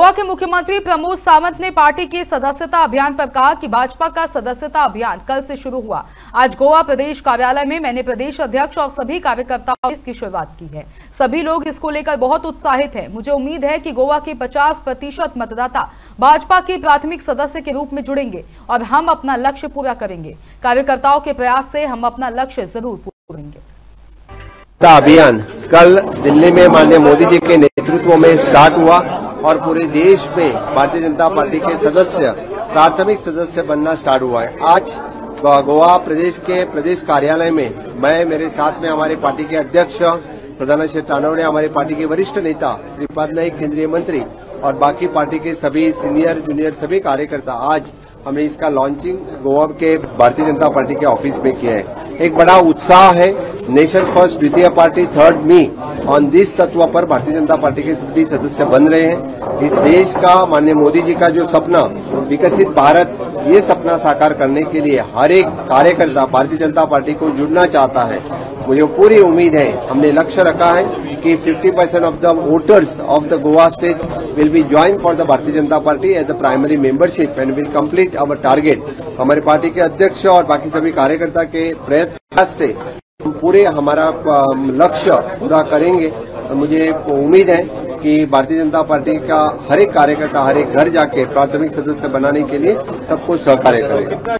गोवा के मुख्यमंत्री प्रमोद सावंत ने पार्टी के सदस्यता अभियान पर कहा कि भाजपा का सदस्यता अभियान कल से शुरू हुआ। आज गोवा प्रदेश कार्यालय में मैंने प्रदेश अध्यक्ष और सभी कार्यकर्ताओं से इसकी शुरुआत की है। सभी लोग इसको लेकर बहुत उत्साहित हैं। मुझे उम्मीद है कि गोवा के 50 प्रतिशत मतदाता भाजपा के प्राथमिक सदस्य के रूप में जुड़ेंगे और हम अपना लक्ष्य पूरा करेंगे। कार्यकर्ताओं के प्रयास से हम अपना लक्ष्य ज़रूर पूरा करेंगे। अभियान कल दिल्ली में माननीय मोदी जी के नेतृत्व में स्टार्ट हुआ। और पूरे देश में भारतीय जनता पार्टी के सदस्य, प्राथमिक सदस्य बनना स्टार्ट हुआ है। आज गोवा प्रदेश के प्रदेश कार्यालय में मैं, मेरे साथ में हमारे पार्टी के अध्यक्ष सदानंद शेठ टानवड़े हमारे पार्टी के वरिष्ठ नेता श्रीपाद नाइक केंद्रीय मंत्री और बाकी पार्टी के सभी सीनियर जूनियर सभी कार्यकर्ता आज हमने इसका लॉन्चिंग गोवा के भारतीय जनता पार्टी के ऑफ़िस में किया है। एक बड़ा उत्साह है नेशन फ़र्स्ट द्वितीय party third me on this तत्व पर भारतीय जनता पार्टी के भी सदस्य बन रहे हैं। इस देश का माननीय मोदी जी का जो सपना, विकसित भारत, ये सपना साकार करने के लिए हर एक कार्यकर्ता भारतीय जनता पार्टी को जुड़ना चाहता है। मुझे पूरी उम्मीद है, हमने लक्ष्य रखा है कि 50 percent of the voters of the Goa state will be join for the Bharatiya Janata Party as the primary membership and will complete our target हमारे पार्टी के अध्यक्ष और बाकी सभी कार्यकर्ता के प्रयत्न से पूरे हमारा लक्ष्य पूरा करेंगे। तो मुझे उम्मीद है कि भारतीय जनता पार्टी का हर एक कार्यकर्ता, हर एक घर जाके प्राथमिक सदस्य बनाने के लिए सबको सहकार्य करेगा।